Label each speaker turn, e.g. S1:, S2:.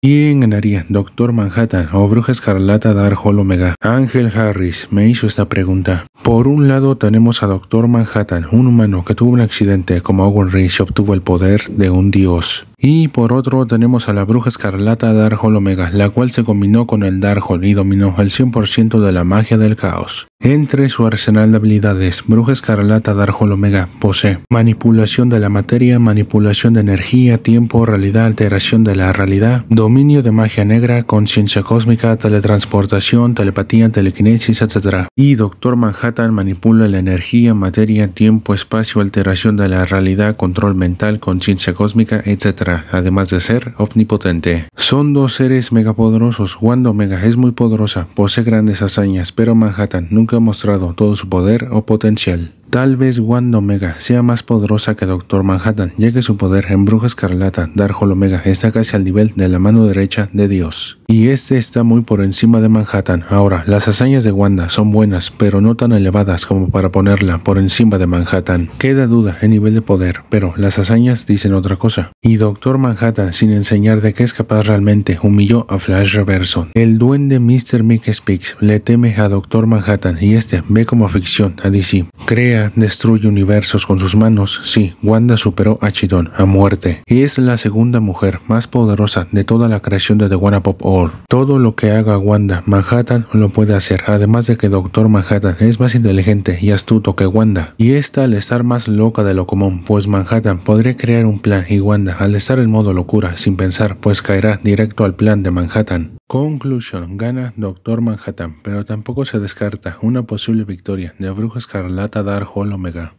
S1: ¿Quién ganaría? ¿Doctor Manhattan o Bruja Escarlata Darkhold Omega? Ángel Harris me hizo esta pregunta. Por un lado tenemos a Doctor Manhattan, un humano que tuvo un accidente como Owen Reese y obtuvo el poder de un dios. Y por otro tenemos a la Bruja Escarlata Darkhold Omega, la cual se combinó con el Darkhold y dominó el 100% de la magia del caos. Entre su arsenal de habilidades, Bruja Escarlata Darkhold Omega posee manipulación de la materia, manipulación de energía, tiempo, realidad, alteración de la realidad, dominio de magia negra, conciencia cósmica, teletransportación, telepatía, telequinesis, etc. Y Doctor Manhattan manipula la energía, materia, tiempo, espacio, alteración de la realidad, control mental, conciencia cósmica, etc. Además de ser omnipotente. Son dos seres megapoderosos. Wanda Omega es muy poderosa, posee grandes hazañas, pero Manhattan nunca ha mostrado todo su poder o potencial. Tal vez Wanda Omega sea más poderosa que Doctor Manhattan, ya que su poder en Bruja Escarlata, Darkhold Omega, está casi al nivel de la mano derecha de Dios. Y este está muy por encima de Manhattan. Ahora, las hazañas de Wanda son buenas, pero no tan elevadas como para ponerla por encima de Manhattan. Queda duda en nivel de poder, pero las hazañas dicen otra cosa. Y Doctor Manhattan, sin enseñar de qué es capaz realmente, humilló a Flash Reverso. El duende Mr. Mick Speaks le teme a Doctor Manhattan y este ve como ficción a DC. Crea destruye universos con sus manos. Sí, Wanda superó a Chidon a muerte y es la segunda mujer más poderosa de toda la creación de The Wanna Pop All. Todo lo que haga Wanda, Manhattan lo puede hacer, además de que Doctor Manhattan es más inteligente y astuto que Wanda. Y esta al estar más loca de lo común, pues Manhattan podría crear un plan y Wanda al estar en modo locura sin pensar, pues caerá directo al plan de Manhattan. Conclusión, gana Doctor Manhattan, pero tampoco se descarta una posible victoria de Bruja Escarlata Dark Hall Omega.